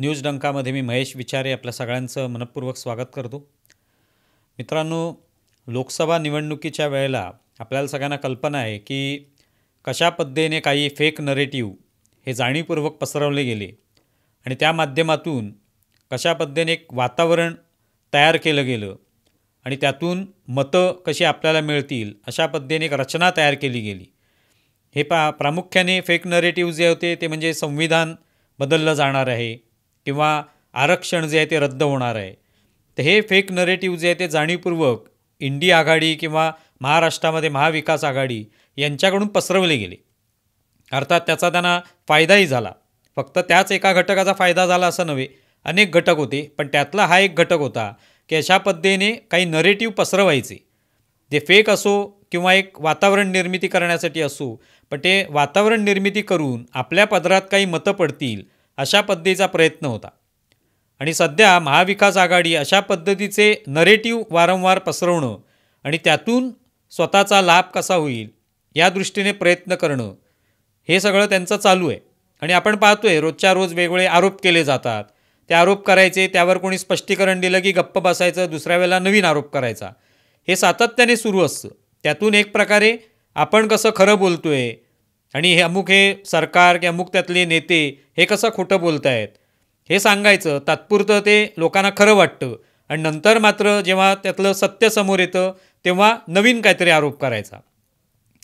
News डंकामध्ये मी महेश विचारे आपल्या सगळ्यांचं मनपूर्वक स्वागत करतो. मित्रांनो लोकसभा निवडणुकीच्या वेळेला आपल्याला सगळ्यांना कल्पना आहे की कशा पद्धतीने काही फेक नरेटिव्ह हे जाणीवपूर्वक पसरवले गेले आणि त्या माध्यमातून कशा पद्धतीने एक वातावरण तयार केलं गेलं आणि त्यातून मतं कशी आपल्याला मिळतील अशा पद्धतीने एक रचना तयार केली गेली. हे पा प्रामुख्याने फेक नरेटिव्ह जे होते ते म्हणजे संविधान बदललं जाणार आहे. किंवा आरक्षण जे आहे ते रद्द होणार आहे. तर हे फेक नरेटिव्ह जे आहे ते जाणीवपूर्वक इंडिया आघाडी किंवा महाराष्ट्रामध्ये महाविकास आघाडी यांच्याकडून पसरवले गेले. अर्थात त्याचा त्यांना फायदाही झाला. फक्त त्याच एका घटकाचा फायदा झाला असं नव्हे अनेक घटक होते. पण त्यातला हा एक घटक होता की अशा पद्धतीने काही नरेटिव्ह पसरवायचे. जे फेक असो किंवा एक वातावरण निर्मिती करण्यासाठी असो पण ते वातावरण निर्मिती करून आपल्या पदरात काही मतं पडतील अशा पद्धतीचा प्रयत्न होता. आणि सध्या महाविकास आघाडी अशा पद्धतीचे नरेटिव्ह वारंवार पसरवणं आणि त्यातून स्वतःचा लाभ कसा होईल या दृष्टीने प्रयत्न करणं हे सगळं त्यांचं चालू आहे. आणि आपण पाहतो आहे रोजच्या रोज वेगवेगळे आरोप केले जातात. ते आरोप करायचे त्यावर कोणी स्पष्टीकरण दिलं की गप्प बसायचं दुसऱ्या वेळेला नवीन आरोप करायचा. हे सातत्याने सुरू असतं. त्यातून एक प्रकारे आपण कसं खरं बोलतो आहे आणि हे अमुक हे सरकार की अमुक त्यातले नेते हे कसं खोटं बोलत आहेत हे सांगायचं तात्पुरतं ते लोकांना खरं वाटतं. आणि नंतर मात्र जेव्हा त्यातलं सत्य समोर येतं तेव्हा नवीन काहीतरी आरोप करायचा.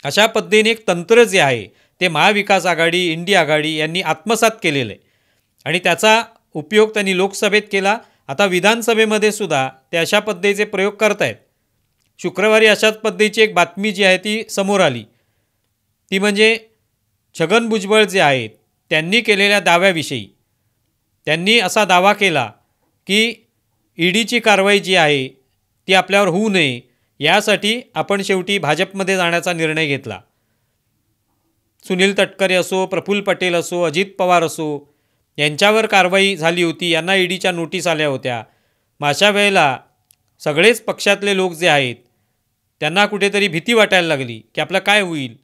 अशा पद्धतीने एक तंत्र जे आहे ते महाविकास आघाडी इंडिया आघाडी यांनी आत्मसात केलेलं आहे आणि त्याचा उपयोग त्यांनी लोकसभेत केला. आता विधानसभेमध्ये सुद्धा ते अशा पद्धतीचे प्रयोग करतायत. शुक्रवारी अशाच पद्धतीची एक बातमी जी आहे ती समोर आली. ती म्हणजे छगन भुजबळ जे आहेत त्यांनी केलेल्या दाव्याविषयी त्यांनी असा दावा केला की ईडीची कारवाई जी आहे ती आपल्यावर होऊ नये यासाठी आपण शेवटी भाजपमध्ये जाण्याचा निर्णय घेतला. सुनील तटकरे असो प्रफुल्ल पटेल असो अजित पवार असो यांच्यावर कारवाई झाली होती यांना ईडीच्या नोटीस आल्या होत्या. मग अशा वेळेला सगळेच पक्षातले लोक जे आहेत त्यांना कुठेतरी भीती वाटायला लागली की आपलं काय होईल?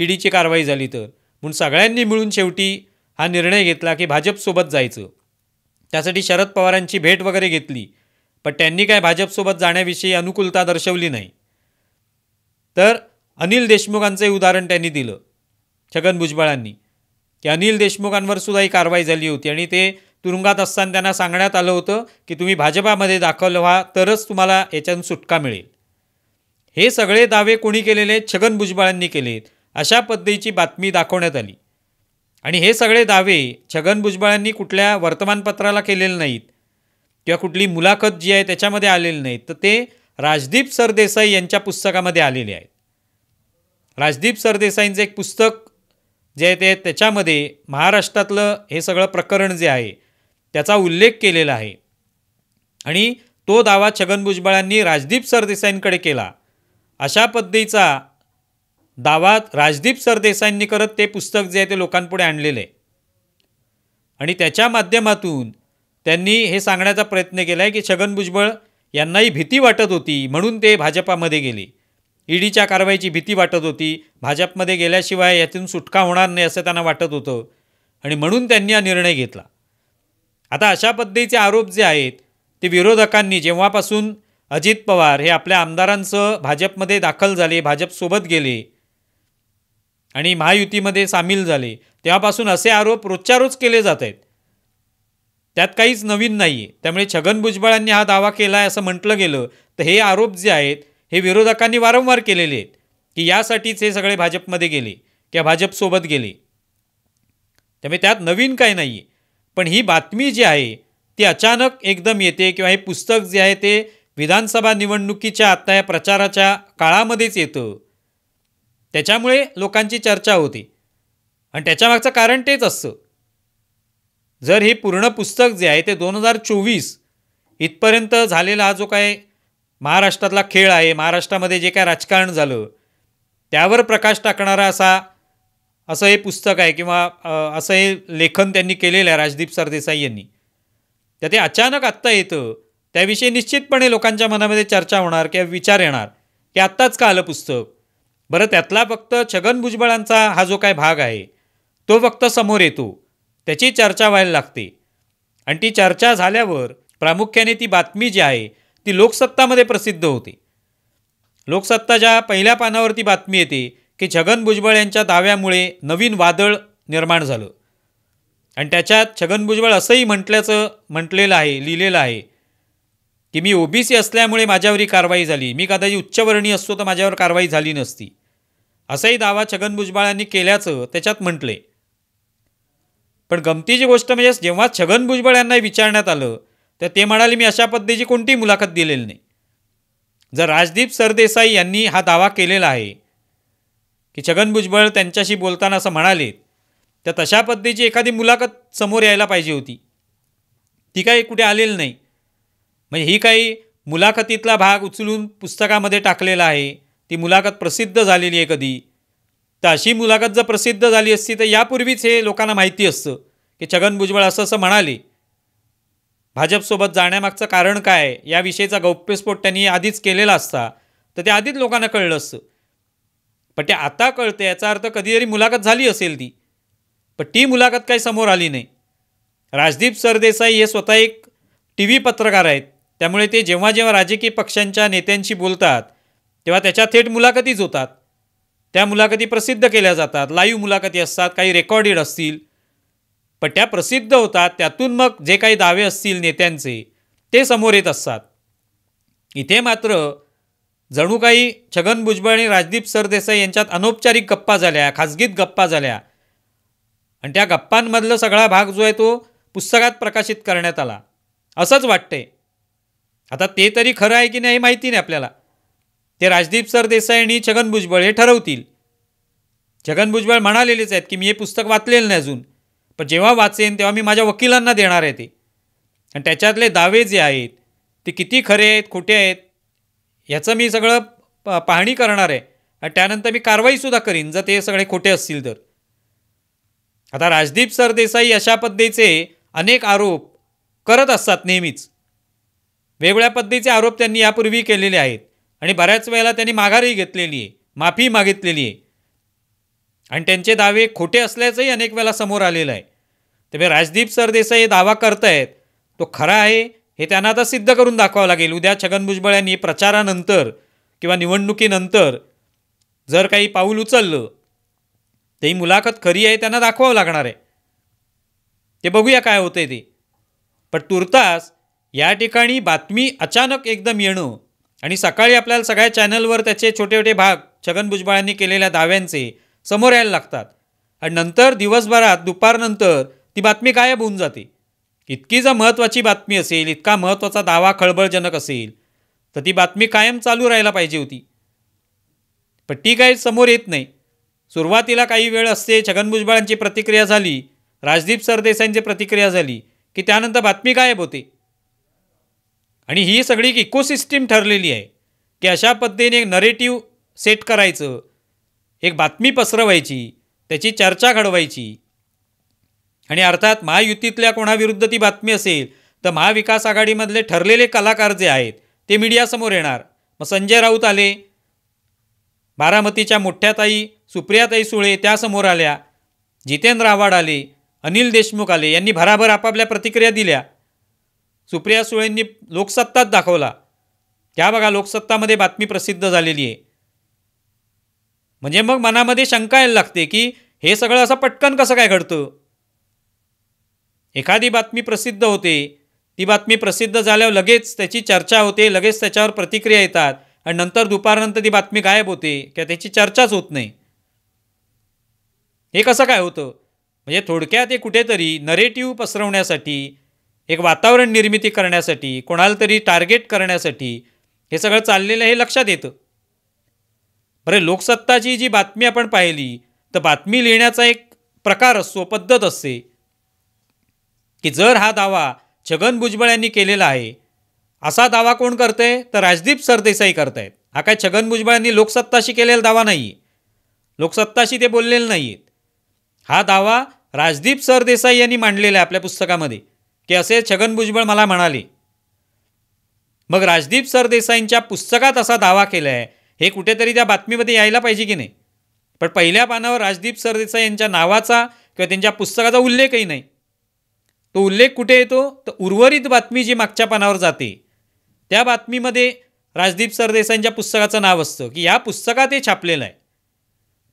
ईडीची कारवाई झाली तर. म्हणून सगळ्यांनी मिळून शेवटी हा निर्णय घेतला की भाजपसोबत जायचं. त्यासाठी शरद पवारांची भेट वगैरे घेतली पण त्यांनी काय भाजपसोबत जाण्याविषयी अनुकूलता दर्शवली नाही. तर अनिल देशमुखांचंही उदाहरण त्यांनी दिलं छगन भुजबळांनी की अनिल देशमुखांवर सुद्धा ही कारवाई झाली होती आणि ते तुरुंगात असताना त्यांना सांगण्यात आलं होतं की तुम्ही भाजपामध्ये दाखल व्हा तरच तुम्हाला याच्यातून सुटका मिळेल. हे सगळे दावे कोणी केलेले आहेत? छगन भुजबळांनी केलेत अशा पद्धतीची बातमी दाखवण्यात आली. आणि हे सगळे दावे छगन भुजबळांनी कुठल्या वर्तमानपत्राला केलेले नाहीत किंवा कुठली मुलाखत जी आहे त्याच्यामध्ये आलेली नाहीत तर ते राजदीप सरदेसाई यांच्या पुस्तकामध्ये आलेले आहेत. राजदीप सरदेसाईंचं एक पुस्तक जे आहे ते त्याच्यामध्ये महाराष्ट्रातलं हे सगळं प्रकरण जे आहे त्याचा उल्लेख केलेला आहे. आणि तो दावा छगन भुजबळांनी राजदीप सरदेसाईंकडे केला. अशा पद्धतीचा दावात राजदीप सरदेसाईंनी करत ते पुस्तक जे आहे ते लोकांपुढे आणलेलं. आहे आणि त्याच्या माध्यमातून त्यांनी हे सांगण्याचा प्रयत्न केला आहे की छगन भुजबळ यांनाही भीती वाटत होती म्हणून ते भाजपामध्ये गेले. ईडीच्या कारवाईची भीती वाटत होती. भाजपमध्ये गेल्याशिवाय यातून सुटका होणार नाही असं त्यांना वाटत होतं आणि म्हणून त्यांनी हा निर्णय घेतला. आता अशा पद्धतीचे आरोप जे आहेत ते विरोधकांनी जेव्हापासून अजित पवार हे आपल्या आमदारांचं भाजपमध्ये दाखल झाले भाजपसोबत गेले आणि महायुतीमध्ये सामील झाले. तेव्हापासून असे आरोप रोजच्या रोज केले जात आहेत. त्यात काहीच नवीन नाही आहे त्यामुळे छगन भुजबळांनी हा दावा केला आहे असं म्हटलं गेलं तर हे आरोप जे आहेत हे विरोधकांनी वारंवार केलेले आहेत की यासाठीच हे सगळे भाजपमध्ये गेले किंवा भाजपसोबत गेले. त्यामुळे त्यात नवीन काय नाही आहे पण ही बातमी जी आहे ती अचानक एकदम येते किंवा हे पुस्तक जे आहे ते विधानसभा निवडणुकीच्या आत्ता या प्रचाराच्या काळामध्येच येतं. त्याच्यामुळे लोकांची चर्चा होते. आणि त्याच्यामागचं कारण तेच असतं. जर हे पूर्ण पुस्तक जे आहे ते दोन हजार चोवीस इथपर्यंत झालेला हा जो काय महाराष्ट्रातला खेळ आहे महाराष्ट्रामध्ये जे काय राजकारण झालं त्यावर प्रकाश टाकणारा असा असं हे पुस्तक आहे किंवा असं हे लेखन त्यांनी केलेलं आहे राजदीप सरदेसाई यांनी. तर ते अचानक आत्ता येतं. त्याविषयी निश्चितपणे लोकांच्या मनामध्ये चर्चा होणार किंवा विचार येणार की आत्ताच का आलं पुस्तक? बरं त्यातला फक्त छगन भुजबळांचा हा जो काय भाग आहे तो फक्त समोर येतो. त्याची चर्चा व्हायला लागते. आणि ती चर्चा झाल्यावर प्रामुख्याने ती बातमी जी आहे ती लोकसत्तामध्ये प्रसिद्ध होते. लोकसत्ताच्या पहिल्या पानावरती बातमी येते की छगन भुजबळ यांच्या दाव्यामुळे नवीन वादळ निर्माण झालं. आणि त्याच्यात छगन भुजबळ असंही म्हटल्याचं म्हटलेलं आहे लिहिलेलं आहे की मी ओबीसी असल्यामुळे माझ्यावरही कारवाई झाली. मी कदाचित उच्चवर्णीय असतो तर माझ्यावर कारवाई झाली नसती. असाही दावा छगन भुजबळांनी केल्याचं त्याच्यात म्हटले पण गमतीची गोष्ट म्हणजे जेव्हा छगन भुजबळ यांना विचारण्यात आलं तर ते म्हणाले मी अशा पद्धतीची कोणतीही मुलाखत दिलेली नाही. जर राजदीप सरदेसाई यांनी हा दावा केलेला आहे की छगन भुजबळ त्यांच्याशी बोलताना असं म्हणाले तर तशा पद्धतीची एखादी मुलाखत समोर यायला पाहिजे होती. ती काही कुठे आलेली नाही. म्हणजे ही काही मुलाखतीतला भाग उचलून पुस्तकामध्ये टाकलेला आहे. ती मुलाखत प्रसिद्ध झालेली आहे कधी. तर अशी मुलाखत जर प्रसिद्ध झाली असती तर यापूर्वीच हे लोकांना माहिती असतं की छगन भुजबळ असं असं म्हणाले. भाजपसोबत जाण्यामागचं कारण काय? याविषयीचा गौप्यस्फोट त्यांनी आधीच केलेला असता तर ते आधीच लोकांना कळलं असतं. पण ते आता कळतं याचा अर्थ कधीतरी मुलाखत झाली असेल ती. पण ती मुलाखत काही समोर आली नाही. राजदीप सरदेसाई हे स्वतः एक टी व्ही पत्रकार आहेत. त्यामुळे ते जेव्हा जेव्हा राजकीय पक्षांच्या नेत्यांशी बोलतात तेव्हा त्याच्या थेट मुलाखतीच होतात. त्या मुलाखती प्रसिद्ध केल्या जातात. लाईव्ह मुलाखती असतात काही रेकॉर्डेड असतील. पण त्या प्रसिद्ध होतात त्यातून मग जे काही दावे असतील नेत्यांचे ते समोर येत असतात. इथे मात्र जणू काही छगन भुजबळ आणि राजदीप सरदेसाई यांच्यात अनौपचारिक गप्पा झाल्या खाजगीत गप्पा झाल्या. आणि त्या गप्पांमधला सगळा भाग जो आहे तो पुस्तकात प्रकाशित करण्यात आला. असंच वाटतंय. आता ते तरी खरं आहे की नाही माहिती नाही आपल्याला. ते राजदीप सरदेसाई आणि छगन भुजबळ हे ठरवतील. छगन भुजबळ म्हणालेलेच आहेत की मी हे पुस्तक वाचलेलं नाही अजून पण जेव्हा वाचेन तेव्हा मी माझ्या वकिलांना देणार आहे ते. आणि त्याच्यातले दावे जे आहेत ते किती खरे आहेत खोटे आहेत ह्याचं मी सगळं प पाहणी करणार आहे. आणि त्यानंतर मी कारवाईसुद्धा करीन जर ते सगळे खोटे असतील तर. आता राजदीप सरदेसाई अशा पद्धतीचे अनेक आरोप करत असतात नेहमीच. वेगवेगळ्या पद्धतीचे आरोप त्यांनी यापूर्वी केलेले आहेत. आणि बऱ्याच वेळेला त्यांनी माघारही घेतलेली आहे माफी मागितलेली आहे. आणि त्यांचे दावे खोटे असल्याचंही अनेक वेळा समोर आलेलं आहे. त्यामुळे म्हणजे राजदीप सरदेसाई दावा करतायत तो खरा आहे हे त्यांना आता सिद्ध करून दाखवावं लागेल. उद्या छगन भुजबळ यांनी प्रचारानंतर किंवा निवडणुकीनंतर जर काही पाऊल उचललं तर ही मुलाखत खरी आहे त्यांना दाखवावं लागणार आहे. ते बघूया काय होतंय ते. पण तुर्तास या ठिकाणी बातमी अचानक एकदम येणं आणि सकाळी आपल्याला सगळ्या चॅनलवर त्याचे छोटे छोटे भाग छगन भुजबळांनी केलेल्या दाव्यांचे समोर यायला लागतात. आणि नंतर दिवसभरात दुपारनंतर ती बातमी गायब होऊन जाते. इतकी जर महत्त्वाची बातमी असेल इतका महत्त्वाचा दावा खळबळजनक असेल तर ती बातमी कायम चालू राहायला पाहिजे होती. पण ती काही समोर येत नाही. सुरुवातीला काही वेळ असते छगन भुजबळांची प्रतिक्रिया झाली राजदीप सरदेसाईंची प्रतिक्रिया झाली की त्यानंतर बातमी गायब होते. आणि ही सगळी एक इकोसिस्टीम ठरलेली आहे की अशा पद्धतीने एक नरेटिव्ह सेट करायचं एक बातमी पसरवायची त्याची चर्चा घडवायची. आणि अर्थात महायुतीतल्या कोणाविरुद्ध ती बातमी असेल तर महाविकास आघाडीमधले ठरलेले कलाकार जे आहेत ते मीडियासमोर येणार. मग संजय राऊत आले बारामतीच्या मोठ्याताई सुप्रियाताई सुळे त्यासमोर आल्या जितेंद्र आव्हाड आले अनिल देशमुख आले यांनी भराभर आपापल्या प्रतिक्रिया दिल्या. सुप्रिया सुळेंनी लोकसत्ताच दाखवला. त्या बघा लोकसत्तामध्ये बातमी प्रसिद्ध झालेली आहे. म्हणजे मग मनामध्ये शंका यायला लागते की हे सगळं असं पटकन कसं काय घडतं? एखादी बातमी प्रसिद्ध होते ती बातमी प्रसिद्ध झाल्यावर लगेच त्याची चर्चा होते लगेच त्याच्यावर प्रतिक्रिया येतात आणि नंतर दुपारनंतर ती बातमी गायब होते किंवा त्याची चर्चाच होत नाही. हे कसं काय होतं? म्हणजे थोडक्यात हे कुठेतरी नरेटिव्ह पसरवण्यासाठी एक वातावरण निर्मिती करण्यासाठी कोणाला तरी टार्गेट करण्यासाठी हे सगळं चाललेलं हे लक्षात येतं. बरं लोकसत्ताची जी बातमी आपण पाहिली तर बातमी लिहिण्याचा एक प्रकार असतो पद्धत असते. की जर हा दावा छगन भुजबळ यांनी केलेला आहे असा दावा कोण करतंय? तर राजदीप सरदेसाई करतायत. हा काय छगन भुजबळ यांनी लोकसत्ताशी केलेला दावा नाही. आहे लोकसत्ताशी ते बोललेले नाही आहेत हा दावा राजदीप सरदेसाई यांनी मांडलेला आहे आपल्या पुस्तकामध्ये. की असे छगन भुजबळ मला म्हणाले मग राजदीप सरदेसाईंच्या पुस्तकात असा दावा केला आहे हे कुठेतरी त्या बातमीमध्ये यायला पाहिजे की नाही? पण पहिल्या पानावर राजदीप सरदेसाई यांच्या नावाचा किंवा त्यांच्या पुस्तकाचा उल्लेखही नाही. तो उल्लेख कुठे येतो? तर उर्वरित बातमी जी मागच्या पानावर जाते त्या बातमीमध्ये राजदीप सरदेसाईंच्या पुस्तकाचं नाव असतं की या पुस्तकात हे छापलेलं आहे.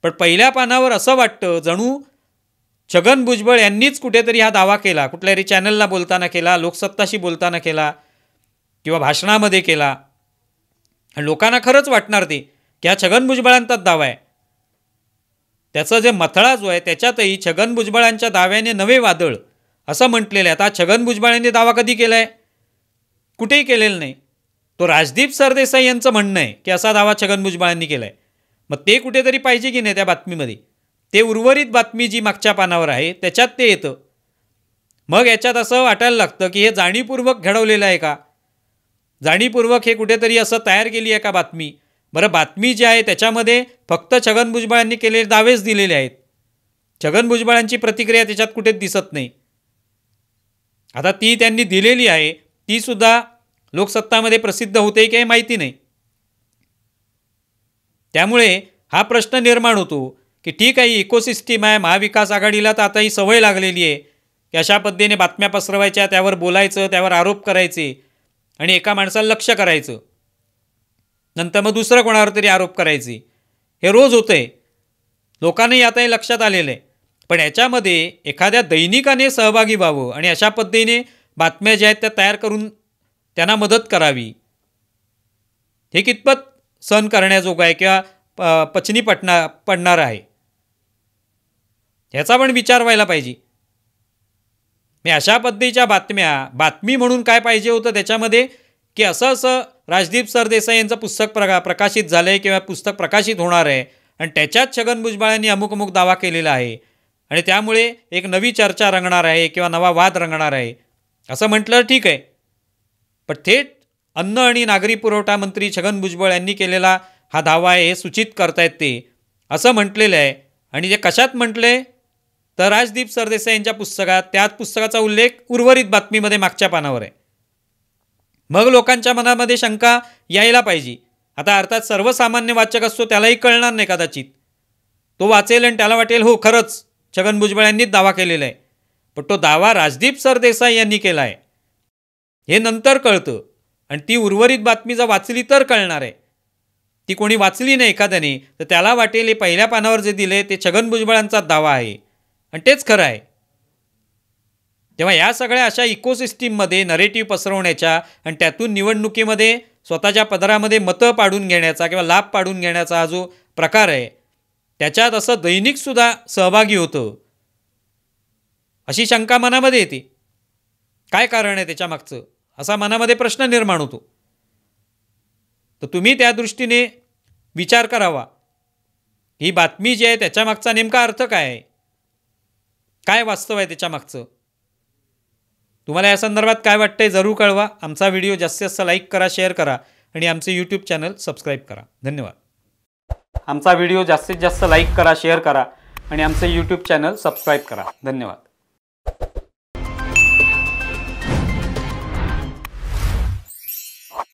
पण पहिल्या पानावर असं वाटतं जणू छगन भुजबळ यांनीच कुठेतरी हा दावा केला कुठल्याही चॅनलला बोलताना केला लोकसत्ताशी बोलताना केला किंवा भाषणामध्ये केला. आणि लोकांना खरंच वाटणार ते की हा छगन भुजबळांचाच दावा आहे. त्याचं जे मथळा जो आहे त्याच्यातही छगन भुजबळांच्या दाव्याने नवे वादळ असं म्हटलेलं आहे. आता छगन भुजबळांनी दावा कधी केला आहे कुठेही केलेला नाही. तो राजदीप सरदेसाई यांचं म्हणणं आहे की असा दावा छगन भुजबळांनी केला आहे मग ते कुठेतरी पाहिजे की नाही त्या बातमीमध्ये? ते उर्वरित बातमी जी मागच्या पानावर आहे त्याच्यात ते येतं. मग याच्यात असं वाटायला लागतं की हे जाणीवपूर्वक घडवलेलं आहे का? जाणीवपूर्वक हे कुठेतरी असं तयार केली आहे का बातमी? बरं बातमी जी आहे त्याच्यामध्ये फक्त छगन भुजबळांनी केलेले दावेच दिलेले आहेत. छगन भुजबळांची प्रतिक्रिया त्याच्यात कुठेच दिसत नाही. आता ती त्यांनी दिलेली आहे तीसुद्धा लोकसत्तामध्ये प्रसिद्ध होते की माहिती नाही. त्यामुळे हा प्रश्न निर्माण होतो. की ठीक आहे इकोसिस्टीम आहे महाविकास आघाडीला तर आता ही सवय लागलेली आहे की अशा पद्धतीने बातम्या पसरवायच्या त्यावर बोलायचं त्यावर आरोप करायचे आणि एका माणसाला लक्ष करायचं. नंतर मग दुसरं कोणावर तरी आरोप करायचे. हे रोज होतं आहे लोकांनाही आता हे लक्षात आलेलं आहे. पण याच्यामध्ये एखाद्या दैनिकाने सहभागी व्हावं आणि अशा पद्धतीने बातम्या ज्या आहेत त्या तयार करून त्यांना मदत करावी. हे कितपत सहन करण्याजोगं आहे किंवा प पचनी पटना पडणार आहे. ह्याचा पण विचार व्हायला पाहिजे. मी अशा पद्धतीच्या बातम्या बातमी म्हणून काय पाहिजे होतं त्याच्यामध्ये की असं असं राजदीप सरदेसाई यांचं पुस्तक प्रका प्रकाशित झालं आहे किंवा पुस्तक प्रकाशित होणार आहे आणि त्याच्यात छगन भुजबळ यांनी अमुक अमुक दावा केलेला आहे आणि त्यामुळे एक नवी चर्चा रंगणार आहे किंवा नवा वाद रंगणार आहे असं म्हटलं ठीक आहे. पण थेट अन्न आणि नागरी पुरवठा मंत्री छगन भुजबळ यांनी केलेला हा दावा आहे हे सूचित करतायत ते असं म्हटलेलं आहे. आणि जे कशात म्हटले तर राजदीप सरदेसाई यांच्या पुस्तकात त्याच पुस्तकाचा उल्लेख उर्वरित बातमीमध्ये मागच्या पानावर आहे. मग लोकांच्या मनामध्ये शंका यायला पाहिजे. आता अर्थात सर्वसामान्य वाचक असतो त्यालाही कळणार नाही कदाचित. तो वाचेल आणि त्याला वाटेल हो खरंच छगन भुजबळ यांनीच दावा केलेला आहे. पण तो दावा राजदीप सरदेसाई यांनी केला आहे. हे नंतर कळतं. आणि ती उर्वरित बातमी जर वाचली तर कळणार आहे. ती कोणी वाचली नाही एखाद्याने तर त्याला वाटेल हे पहिल्या पानावर जे दिले ते छगन भुजबळांचा दावा आहे. आणि तेच खरं आहे. तेव्हा या सगळ्या अशा इकोसिस्टीममध्ये नरेटिव्ह पसरवण्याच्या आणि त्यातून निवडणुकीमध्ये स्वतःच्या पदरामध्ये मतं पाडून घेण्याचा किंवा लाभ पाडून घेण्याचा हा जो प्रकार आहे त्याच्यात असं दैनिकसुद्धा सहभागी होतं. अशी शंका मनामध्ये येते. काय कारण आहे त्याच्यामागचं असा मनामध्ये प्रश्न निर्माण होतो. तर तुम्ही त्या दृष्टीने विचार करावा. ही बातमी जी आहे त्याच्यामागचा नेमका अर्थ काय आहे? काय वास्तव आहे त्याच्यामागचं तुम्हाला या संदर्भात काय वाटतंय जरूर कळवा. आमचा व्हिडिओ जास्तीत जास्त लाईक करा शेअर करा आणि आमचे यूट्यूब चॅनल सबस्क्राईब करा. धन्यवाद. आमचा व्हिडिओ जास्तीत जास्त लाईक करा शेअर करा आणि आमचे यूट्यूब चॅनल सबस्क्राईब करा. धन्यवाद.